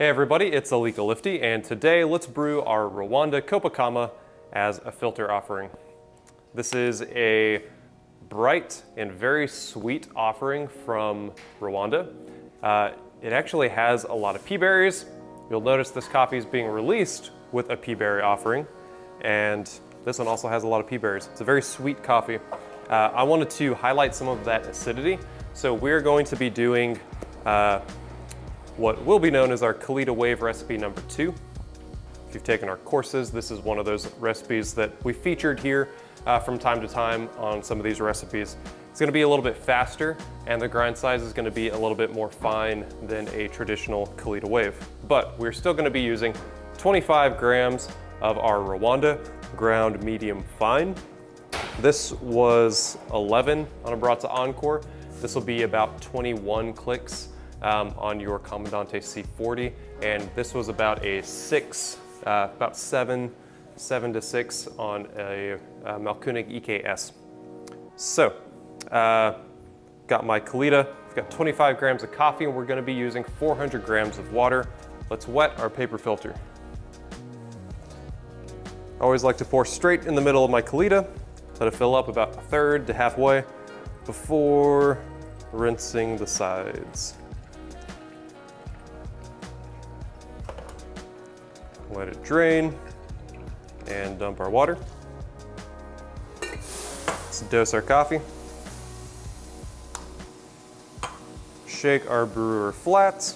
Hey everybody, it's Elika Liftee, and today let's brew our Rwanda Kopakama as a filter offering. This is a bright and very sweet offering from Rwanda. Uh, it actually has a lot of pea berries. You'll notice this coffee is being released with a pea berry offering, and this one also has a lot of pea berries. It's a very sweet coffee. Uh, I wanted to highlight some of that acidity, so we're going to be doing uh, what will be known as our Kalita Wave recipe number two. If you've taken our courses, this is one of those recipes that we featured here uh, from time to time on some of these recipes. It's gonna be a little bit faster and the grind size is gonna be a little bit more fine than a traditional Kalita Wave. But we're still gonna be using 25 grams of our Rwanda ground medium fine. This was 11 on a Baratza Encore. This will be about 21 clicks um, on your Comandante C40. And this was about a six, uh, about seven, seven to six on a, a Mahlkönig EKS. So, uh, got my Kalita, I've got 25 grams of coffee and we're gonna be using 400 grams of water. Let's wet our paper filter. I always like to pour straight in the middle of my Kalita, let it fill up about a third to halfway before rinsing the sides. Let it drain, and dump our water. Let's dose our coffee. Shake our brewer flat.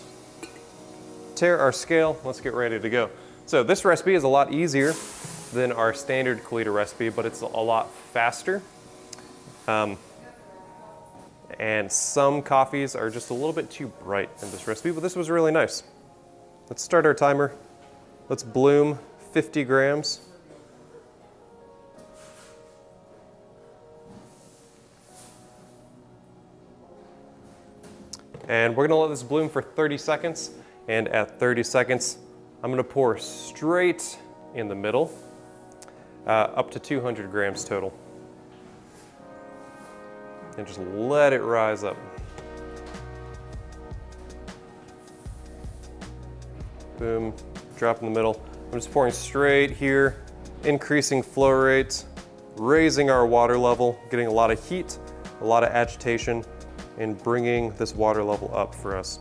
tare our scale. Let's get ready to go. So this recipe is a lot easier than our standard Kalita recipe, but it's a lot faster. Um, and some coffees are just a little bit too bright in this recipe, but this was really nice. Let's start our timer. Let's bloom 50 grams. And we're gonna let this bloom for 30 seconds. And at 30 seconds, I'm gonna pour straight in the middle, uh, up to 200 grams total. And just let it rise up. Boom, drop in the middle. I'm just pouring straight here, increasing flow rates, raising our water level, getting a lot of heat, a lot of agitation, and bringing this water level up for us.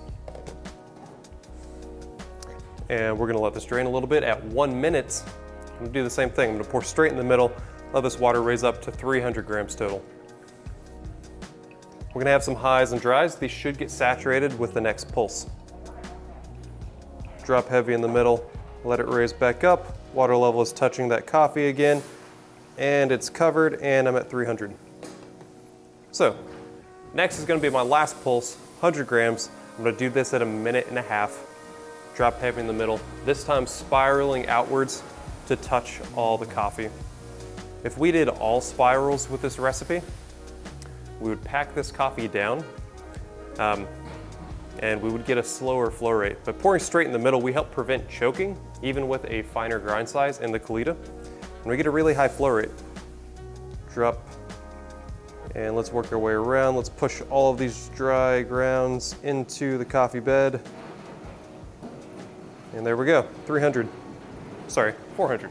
And we're gonna let this drain a little bit. At one minute, I'm gonna do the same thing. I'm gonna pour straight in the middle, let this water raise up to 300 grams total. We're gonna have some highs and dries. These should get saturated with the next pulse drop heavy in the middle, let it raise back up. Water level is touching that coffee again, and it's covered, and I'm at 300. So, next is gonna be my last pulse, 100 grams. I'm gonna do this at a minute and a half. Drop heavy in the middle, this time spiraling outwards to touch all the coffee. If we did all spirals with this recipe, we would pack this coffee down. Um, and we would get a slower flow rate. But pouring straight in the middle, we help prevent choking, even with a finer grind size in the Kalita. And we get a really high flow rate. Drop, and let's work our way around. Let's push all of these dry grounds into the coffee bed. And there we go, 300. Sorry, 400.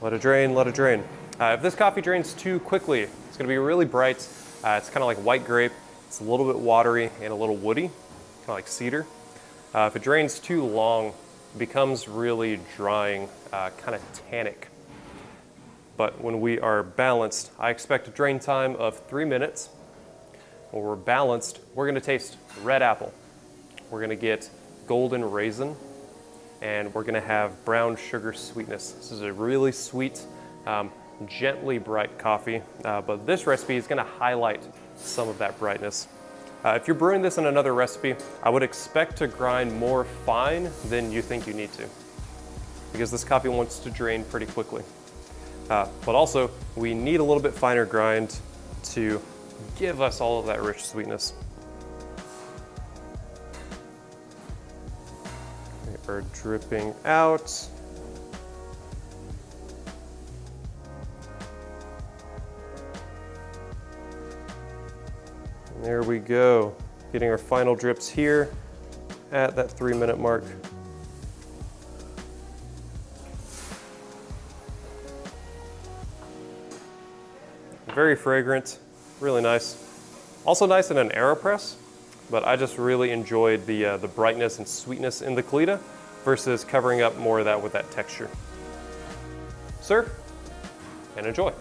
Let it drain, let it drain. Uh, if this coffee drains too quickly, it's gonna be really bright. Uh, it's kind of like white grape. It's a little bit watery and a little woody, kind of like cedar. Uh, if it drains too long, it becomes really drying, uh, kind of tannic. But when we are balanced, I expect a drain time of three minutes. When we're balanced, we're gonna taste red apple. We're gonna get golden raisin, and we're gonna have brown sugar sweetness. This is a really sweet, um, gently bright coffee, uh, but this recipe is gonna highlight some of that brightness. Uh, if you're brewing this in another recipe, I would expect to grind more fine than you think you need to because this coffee wants to drain pretty quickly. Uh, but also, we need a little bit finer grind to give us all of that rich sweetness. We are dripping out. There we go. Getting our final drips here. at that three minute mark. Very fragrant, really nice. Also nice in an AeroPress, but I just really enjoyed the, uh, the brightness and sweetness in the Kalita versus covering up more of that with that texture. Serve and enjoy.